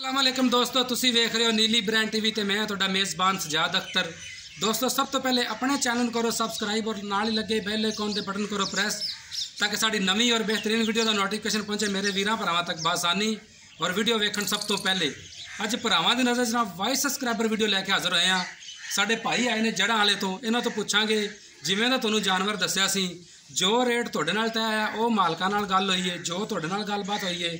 ਅਸਲਾਮੁਅਲੈਕਮ ਦੋਸਤੋ, ਤੁਸੀਂ ਵੇਖ ਰਹੇ ਹੋ ਨੀਲੀ ਬ੍ਰਾਂਡ ਟੀਵੀ ਤੇ ਮੈਂ ਤੁਹਾਡਾ ਮੇਜ਼ਬਾਨ ਸਜਾਦ ਅਖਤਰ। ਦੋਸਤੋ, ਸਭ ਤੋਂ ਪਹਿਲੇ ਆਪਣੇ ਚੈਨਲ ਕਰੋ ਸਬਸਕ੍ਰਾਈਬ ਔਰ ਨਾਲ ਹੀ ਲੱਗੇ ਬੈਲ ਆਈਕਨ ਦੇ ਬਟਨ ਕਰੋ ਪ੍ਰੈਸ ਤਾਂ ਕਿ ਸਾਡੀ ਨਵੀਂ ਔਰ ਬਿਹਤਰੀਨ ਵੀਡੀਓ ਦਾ ਨੋਟੀਫਿਕੇਸ਼ਨ ਪਹੁੰਚੇ। ਮੇਰੇ ਵੀਰਾਂ ਭਰਾਵਾਂ ਤੱਕ ਬਾਸਾਨੀ ਔਰ ਵੀਡੀਓ ਵੇਖਣ ਸਭ ਤੋਂ ਪਹਿਲੇ। ਅੱਜ ਭਰਾਵਾਂ ਦੀ ਨਜ਼ਰ ਜਨਾਬ ਵਾਈਸ ਸਬਸਕ੍ਰਾਈਬਰ ਵੀਡੀਓ ਲੈ ਕੇ ਹਾਜ਼ਰ ਹੋਏ ਆ ਸਾਡੇ ਭਾਈ ਆਏ ਨੇ ਜੜਾਂ ਵਾਲੇ ਤੋਂ। ਇਹਨਾਂ ਤੋਂ ਪੁੱਛਾਂਗੇ, ਜਿਵੇਂ ਦਾ ਤੁਹਾਨੂੰ ਜਾਨਵਰ ਦੱਸਿਆ ਸੀ ਜੋ ਰੇਟ ਤੁਹਾਡੇ ਨਾਲ ਤੈਅ ਆਇਆ ਉਹ ਮਾਲਕਾਂ ਨਾਲ ਗੱਲ ਹੋਈ ਹੈ ਜੋ ਤੁਹਾਡੇ ਨਾਲ ਗੱਲਬਾਤ ਹੋਈ ਹੈ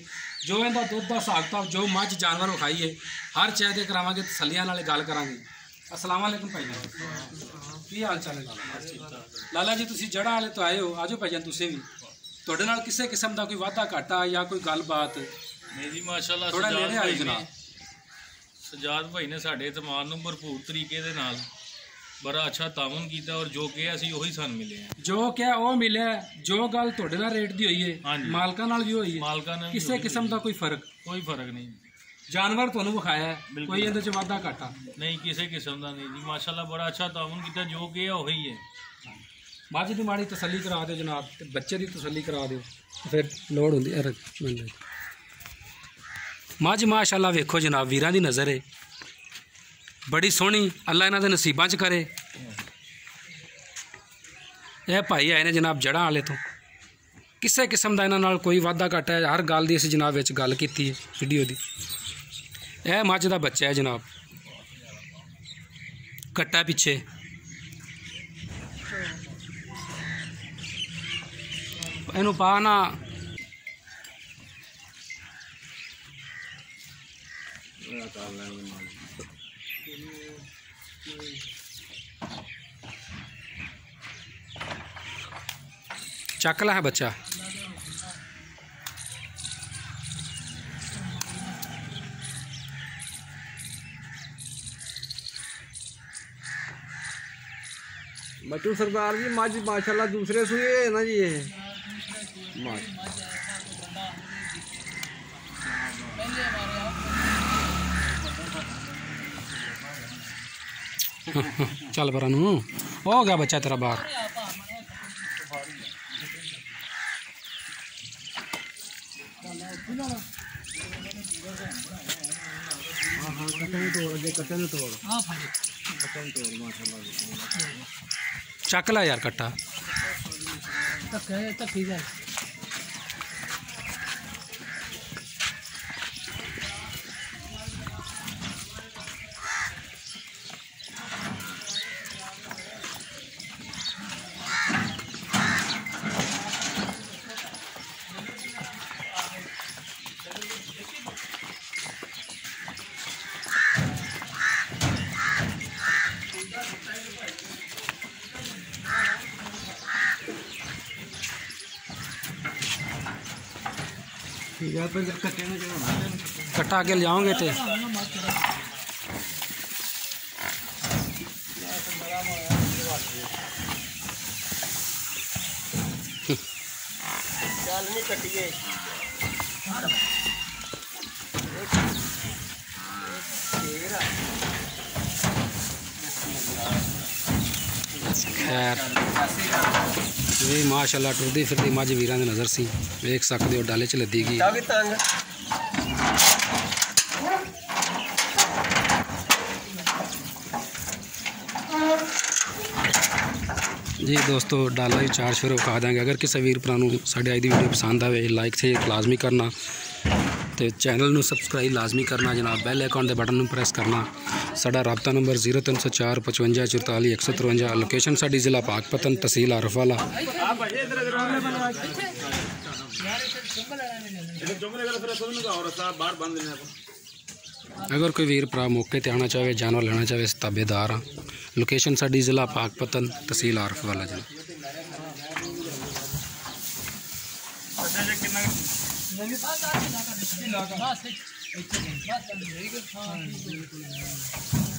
ਜੋ ਇਹਦਾ ਦੁੱਧ ਦਾ ਹਿਸਾਬ ਕਿਤਾਬ ਜੋ ਮੱਝ ਜਾਨਵਰ ਵਿਖਾਈਏ ਹਰ ਚੀਜ਼ ਤੇ ਕਰਾਵਾਂਗੇ ਤਸੱਲੀਆਂ ਨਾਲ ਗੱਲ ਕਰਾਂਗੇ। ਅਸਲਾਮ ਵਾਲੇਕੁਮ ਭਾਈ ਜਾਨ ਕੀ ਹਾਲ ਚਾਲ ਹੈ? ਲਾਲਾ ਜੀ ਤੁਸੀਂ ਜੜਾਂ ਵਾਲੇ ਤੋਂ ਆਏ ਹੋ ਆਜੋ ਭਾਈ ਜਾਨ ਤੁਸੀਂ ਵੀ। ਤੁਹਾਡੇ ਨਾਲ ਕਿਸੇ ਕਿਸਮ ਦਾ ਕੋਈ ਵਾਧਾ ਘਾਟਾ ਜਾਂ ਕੋਈ ਗੱਲਬਾਤ? ਨਹੀਂ ਜੀ ਮਾਸ਼ਾਅੱਲਾ ਥੋੜਾ ਸਜਾਦ ਭਾਈ ਜਨਾਬ। ਨੇ ਸਜਾਦ ਭਾਈ ਨੇ ਸਾਡੇ ਇਤਮਾਦ ਨੂੰ ਭਰਪੂਰ ਤਰੀਕੇ ਦੇ ਨਾਲ ਬੜਾ ਅੱਛਾ ਤਾਮਨ ਕੀਤਾ ਔਰ ਜੋ ਕਿ ਅਸੀਂ ਉਹੀ ਸਾਨੂੰ ਮਿਲੇ ਆ। ਜੋ ਕਿਹਾ ਉਹ ਮਿਲਿਆ ਜੋ ਗੱਲ ਤੁਹਾਡੇ ਨਾਲ ਰੇਟ ਦੀ ਹੋਈ ਹੈ। ਮਾਲਕਾਂ ਨਾਲ ਵੀ ਹੋਈ ਹੈ ਮਾਲਕਾਂ ਨੇ ਵੀ ਕਿਸੇ ਕਿਸਮ ਦਾ ਕੋਈ ਫ਼ਰਕ? ਕੋਈ ਫ਼ਰਕ ਨਹੀਂ ਜਾਨਵਰ ਤੁਹਾਨੂੰ ਵਿਖਾਇਆ। ਕੋਈ ਇਹਦੇ ਚ ਵਾਧਾ ਘਾਟਾ? ਨਹੀਂ ਕਿਸੇ ਕਿਸਮ ਦਾ ਨਹੀਂ ਜੀ। ਮਾਸ਼ਾਅੱਲਾ ਬੜਾ ਅੱਛਾ ਤਾਮਨ ਕੀਤਾ ਜੋ ਕਿ ਹੈ ਉਹੀ ਹੈ ਮੱਝ ਦੀ ਮਾੜੀ ਤਸੱਲੀ ਕਰਾ ਦਿਓ ਜਨਾਬ ਤੇ ਬੱਚੇ ਦੀ ਤਸੱਲੀ ਕਰਾ ਦਿਓ ਫਿਰ ਲੋੜ ਹੁੰਦੀ ਹੈ ਮੱਝ ਮਾਸ਼ਾਅੱਲਾ ਵੇਖੋ ਜਨਾਬ ਵੀਰਾਂ ਦੀ ਨਜ਼ਰ ਹੈ ਬੜੀ ਸੋਹਣੀ, ਅੱਲਾ ਇਹਨਾਂ ਦੇ ਨਸੀਬਾਂ 'ਚ ਕਰੇ। ਇਹ ਭਾਈ ਆਏ ਨੇ ਜਨਾਬ ਜੜਾਂ ਵਾਲੇ ਤੋਂ। ਕਿਸੇ ਕਿਸਮ ਦਾ ਇਹਨਾਂ ਨਾਲ ਕੋਈ ਵਾਧਾ ਘਾਟਾ ਹੈ, ਹਰ ਗੱਲ ਦੀ ਅਸੀਂ ਜਨਾਬ ਵਿੱਚ ਗੱਲ ਕੀਤੀ ਹੈ ਵੀਡੀਓ ਦੀ। ਇਹ ਮੱਝ ਦਾ ਬੱਚਾ ਹੈ ਜਨਾਬ। ਕੱਟਾ ਪਿੱਛੇ। ਇਹਨੂੰ ਪਾ ਨਾ। ਚੱਕ ਲੈ ਬੱਚਾ ਬੱਟੂ ਸਰਦਾਰ ਜੀ ਮੱਝ ਮਾਸ਼ਾਅੱਲਾ ਦੂਸਰੇ ਸੂਏ ਹੈ ਨਾ ਜੀ ਇਹ ਮੱਝ ਚੱਲ ਪਰਾਂ ਨੂੰ। ਹੋ ਗਿਆ ਬੱਚਾ ਤੇਰਾ ਬਾਹਰ। ਕੱਟਣ ਤੋੜ ਅੱਗੇ ਕੱਟਣ ਤੋੜ ਚੱਕ ਲੈ ਯਾਰ ਕੱਟਾ। ਠੀਕ ਹੈ ਫਿਰ ਕੱਟਾ ਅੱਗੇ ਲਿਜਾਓਗੇ ਤੇ ਚੱਲ ਨਹੀਂ ਵੀ ਮਾਸ਼ਾਅੱਲਾ ਟੁਰਦੀ ਫਿਰਦੀ ਮੱਝ ਵੀਰਾਂ ਦੀ ਨਜ਼ਰ ਸੀ। ਵੇਖ ਸਕਦੇ ਹੋ ਡਾਲੇ ਚ ਲੱਦੀ ਗਈ। ਤਾਂ ਵੀ ਤੰਗ ਜੀ ਦੋਸਤੋ ਡਾਲਾ ਵੀ ਚਾਰ ਸ਼ੁਰੂ ਵਿਖਾ ਦਾਂਗੇ ਅਗਰ ਕਿਸੇ ਵੀਰ ਭਰਾ ਨੂੰ ਸਾਡੇ ਅੱਜ ਦੀ ਵੀਡੀਓ ਪਸੰਦ ਆਵੇ ਲਾਈਕ ਤੇ ਲਾਜ਼ਮੀ ਕਰਨਾ। ਤੇ ਚੈਨਲ ਨੂੰ ਸਬਸਕ੍ਰਾਈਬ ਲਾਜ਼ਮੀ ਕਰਨਾ ਜਨਾਬ ਬੈਲ ਆਈਕਨ ਦੇ ਬਟਨ ਨੂੰ ਪ੍ਰੈਸ ਕਰਨਾ ਸਾਡਾ ਰਾਬਤਾ ਨੰਬਰ 0304 55 44 153 ਲੋਕੇਸ਼ਨ ਸਾਡੀ ਜ਼ਿਲ੍ਹਾ ਪਾਕਪਤਨ ਤਹਿਸੀਲ ਆਰਫਵਾਲਾ ਅਗਰ ਕੋਈ ਵੀਰ ਭਰਾ ਮੌਕੇ ਤੇ ਆਉਣਾ ਚਾਹਵੇ ਜਾਨਵਰ ਲੈਣਾ ਚਾਹਵੇ ਅਸੀਂ ਤਾਬੇਦਾਰ ਹਾਂ ਲੋਕੇਸ਼ਨ ਸਾਡੀ ਜ਼ਿਲ੍ਹਾ ਪਾਕਪਤਨ ਤਹਿਸੀਲ ਆਰਫਵਾਲਾ ਜੀ ਚੰਗੀ ਬਸ ਆ ਕੇ ਨਾ ਕਰ ਇਸ ਤੇ ਲਾ ਕਰ ਬਸ ਇੱਥੇ ਬਸ ਵੈਰੀ ਗੁੱਡ ਹਾਂ